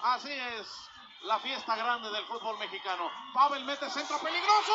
Así es la fiesta grande del fútbol mexicano. Pavel mete centro peligroso.